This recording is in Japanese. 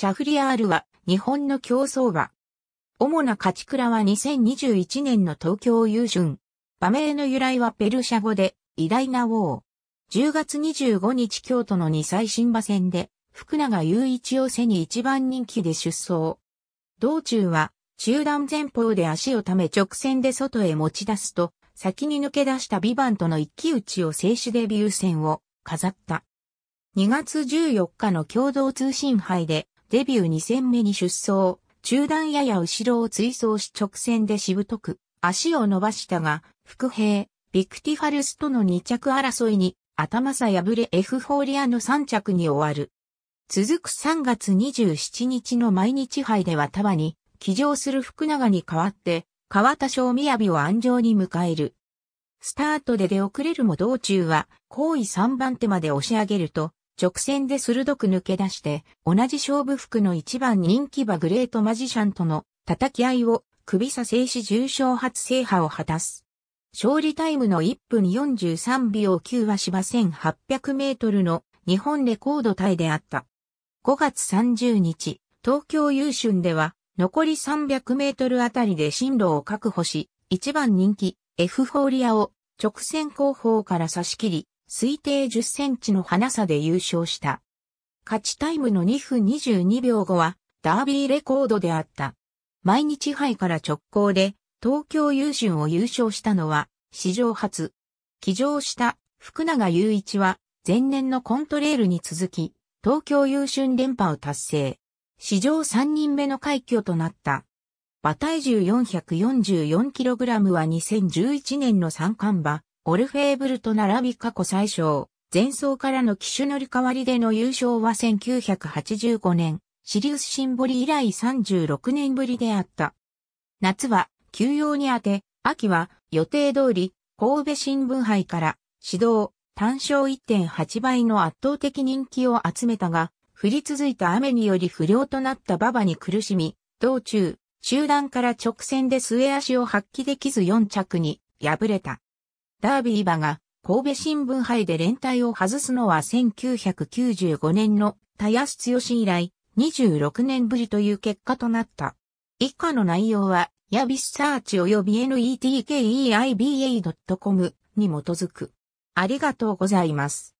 シャフリヤールは日本の競走馬。主な勝ち倉は2021年の東京優春。馬名の由来はペルシャ語で偉大な王。10月25日京都の二歳新馬戦で福永雄一を背に一番人気で出走。道中は中段前方で足をため直線で外へ持ち出すと先に抜け出したビバンとの一騎打ちを静止デビュー戦を飾った。2月14日の共同通信杯でデビュー2戦目に出走。中段やや後ろを追走し直線でしぶとく足を伸ばしたが、副兵、ビクティファルスとの2着争いに頭さ破れエフフォーリアの3着に終わる。続く3月27日の毎日杯では束に、騎乗する福永に代わって、川田賞雅を安城に迎える。スタートで出遅れるも道中は、後位3番手まで押し上げると、直線で鋭く抜け出して、同じ勝負服の一番人気馬グレートマジシャンとの叩き合いを首差制し重賞初制覇を果たす。勝利タイムの1分43秒9は芝1800メートルの日本レコードタイであった。5月30日、東京優春では、残り300メートルあたりで進路を確保し、一番人気、エフフォーリアを直線後方から差し切り、推定10センチの花差で優勝した。勝ちタイムの2分22秒後は、ダービーレコードであった。毎日杯から直行で、東京優春を優勝したのは、史上初。騎乗した福永雄一は、前年のコントレールに続き、東京優春連覇を達成。史上3人目の快挙となった。馬体重 444kg は2011年の三冠馬、オルフェーブルと並び過去最小。前走からの騎手乗り換わりでの優勝は1985年、シリウスシンボリ以来36年ぶりであった。夏は休養にあて、秋は予定通り神戸新聞杯から指導単勝1.8倍の圧倒的人気を集めたが、降り続いた雨により不良となった馬場に苦しみ、道中、集団から直線で末足を発揮できず4着に敗れた。ダービー馬が神戸新聞杯で連帯を外すのは1995年の田安剛以来26年ぶりという結果となった。以下の内容は、ヤビスサーチ及び netkeiba.com に基づく。ありがとうございます。